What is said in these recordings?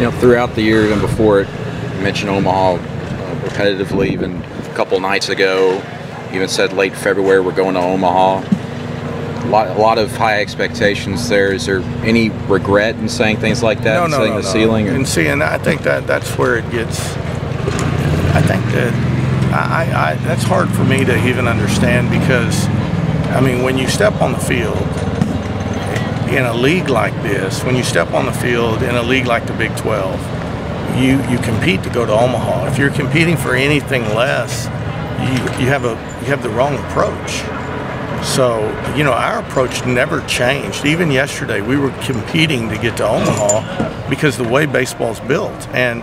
You know, throughout the year, even before it, you mentioned Omaha uh, repetitively, even a couple nights ago, even said late February we're going to Omaha. A lot, a lot of high expectations there. Is there any regret in saying things like that? No, no, setting no, the no. ceiling? or- And see, and I think that that's where it gets. I think that I, I that's hard for me to even understand because, I mean, when you step on the field in a league like this, when you step on the field in a league like the Big 12, you you compete to go to Omaha. If you're competing for anything less, you you have a you have the wrong approach. So, you know, our approach never changed. Even yesterday, we were competing to get to Omaha because the way baseball's built. And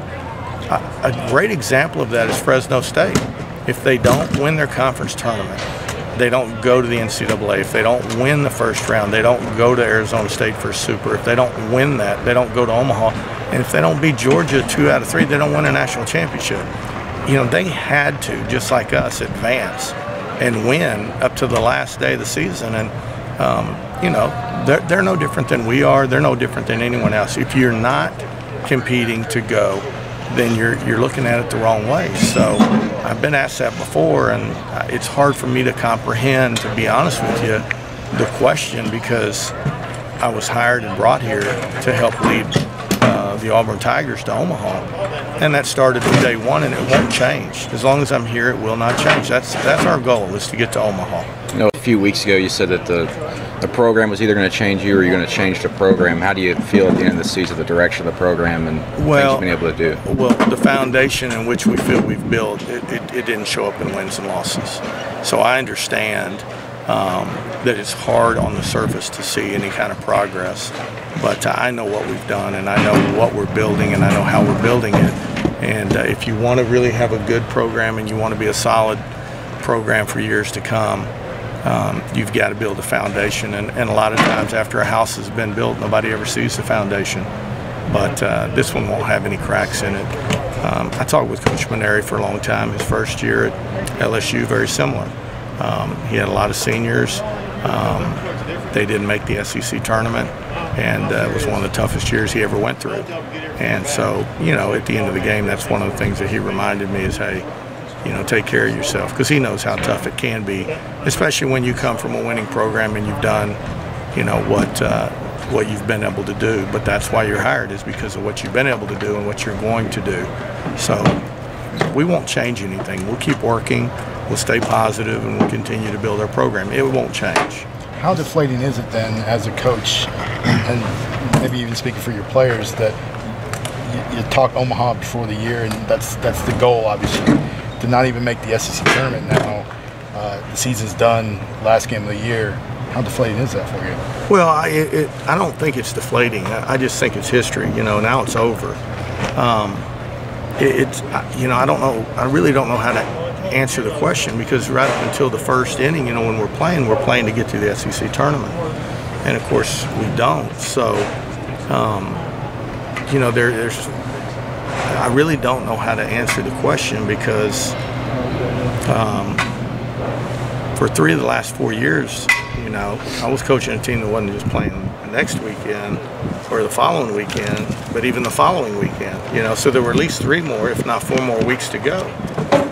a, a great example of that is Fresno State. If they don't win their conference tournament, they don't go to the NCAA. If they don't win the first round, they don't go to Arizona State for Super. If they don't win that, they don't go to Omaha. And if they don't beat Georgia two out of three, they don't win a national championship. You know, they had to, just like us, advance and win up to the last day of the season. And, um, you know, they're, they're no different than we are. They're no different than anyone else. If you're not competing to go, then you're, you're looking at it the wrong way. So I've been asked that before, and uh, it's hard for me to comprehend, to be honest with you, the question because I was hired and brought here to help lead the Auburn Tigers to Omaha, and that started from day one, and it won't change. As long as I'm here, it will not change. That's that's our goal is to get to Omaha. You know, a few weeks ago you said that the the program was either going to change you or you're going to change the program. How do you feel at the end of the season, the direction of the program and things Well- you've been able to do? Well, the foundation in which we feel we've built, it, it, it didn't show up in wins and losses. So I understand um, that it's hard on the surface to see any kind of progress, but I know what we've done and I know what we're building and I know how we're building it. And uh, if you want to really have a good program and you want to be a solid program for years to come, um, you've got to build a foundation. And, and a lot of times, after a house has been built, nobody ever sees the foundation. But uh, this one won't have any cracks in it. Um, I talked with Coach Mainieri for a long time. His first year at LSU, very similar. Um, he had a lot of seniors. Um, they didn't make the SEC tournament, and uh, it was one of the toughest years he ever went through. And so, you know, at the end of the game, that's one of the things that he reminded me is, hey, you know, take care of yourself because he knows how tough it can be, especially when you come from a winning program and you've done, you know, what uh, what you've been able to do. But that's why you're hired is because of what you've been able to do and what you're going to do. So we won't change anything. We'll keep working. We'll stay positive and we'll continue to build our program. It won't change. How deflating is it then, as a coach, and maybe even speaking for your players, that you, you talk Omaha before the year, and that's that's the goal, obviously, to not even make the SEC tournament now. Uh, the season's done, last game of the year. How deflating is that for you? Well, I, it, it, I don't think it's deflating. I, I just think it's history. You know, now it's over. Um, it, it's, you know, I don't know. I really don't know how to answer the question because right up until the first inning, you know, when we're playing, we're playing to get to the SEC tournament, and of course we don't. So, um, you know, there, there's. I really don't know how to answer the question because um, for three of the last four years, you know, I was coaching a team that wasn't just playing the next weekend or the following weekend, but even the following weekend, you know, so there were at least three more, if not four more weeks to go.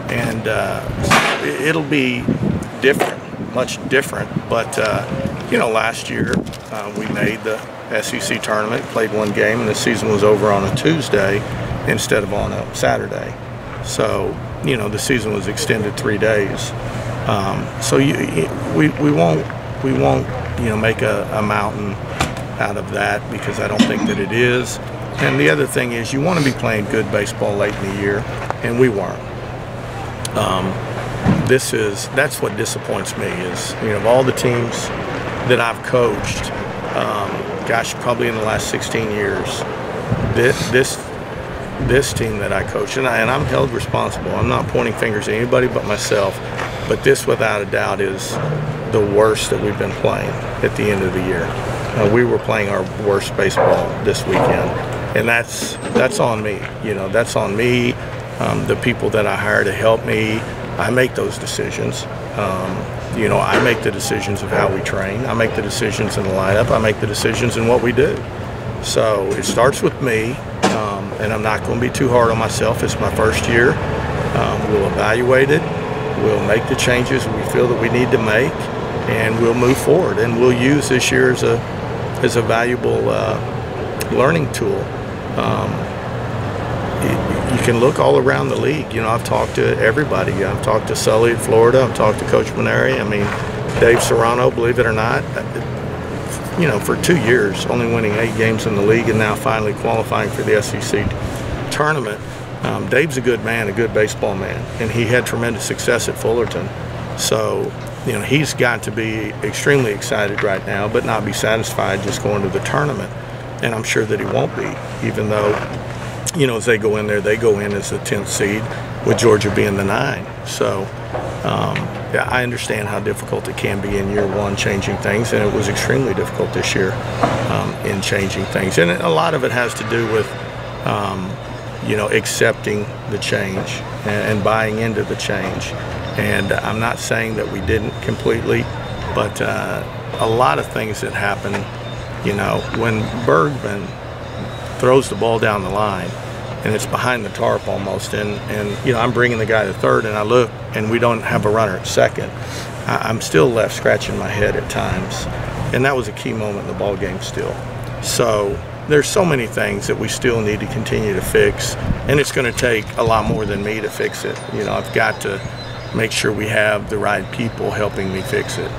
And uh, it- it'll be different, much different. But, uh, you know, last year uh, we made the SEC tournament, played one game, and the season was over on a Tuesday instead of on a Saturday. So, you know, the season was extended three days. Um, so you, we, we won't we won't you know make a, a mountain out of that because I don't think that it is. And the other thing is you want to be playing good baseball late in the year, and we weren't. Um, this is that's what disappoints me is you know of all the teams that I've coached, um, gosh, probably in the last 16 years, this this this team that I coach, and, I, and I'm held responsible. I'm not pointing fingers at anybody but myself, but this, without a doubt, is the worst that we've been playing at the end of the year. Uh, we were playing our worst baseball this weekend, and that's that's on me. You know, that's on me. Um, the people that I hire to help me, I make those decisions. Um, you know, I make the decisions of how we train. I make the decisions in the lineup. I make the decisions in what we do. So it starts with me. Um, and I'm not going to be too hard on myself. It's my first year. Um, we'll evaluate it. We'll make the changes we feel that we need to make, and we'll move forward. And we'll use this year as a as a valuable uh, learning tool. Um, you, can look all around the league. You know, I've talked to everybody. I've talked to Sully in Florida. I've talked to Coach Mainieri. I mean, Dave Serrano, believe it or not, you know, for two years, only winning eight games in the league and now finally qualifying for the SEC tournament. Um, Dave's a good man, a good baseball man, and he had tremendous success at Fullerton. So, you know, he's got to be extremely excited right now, but not be satisfied just going to the tournament. And I'm sure that he won't be, even though, you know, as they go in there, they go in as the 10th seed, with Georgia being the nine. So, um, yeah, I understand how difficult it can be in year one changing things, and it was extremely difficult this year um, in changing things. And a lot of it has to do with, um, you know, accepting the change and, and, buying into the change. And I'm not saying that we didn't completely, but uh, a lot of things that happened, you know, when Bergman throws the ball down the line, and it's behind the tarp almost. And, and you know, I'm bringing the guy to third, and I look, and we don't have a runner at second. I, am still left scratching my head at times, and that was a key moment in the ball game still. So there's so many things that we still need to continue to fix, and it's going to take a lot more than me to fix it. You know, I've got to make sure we have the right people helping me fix it.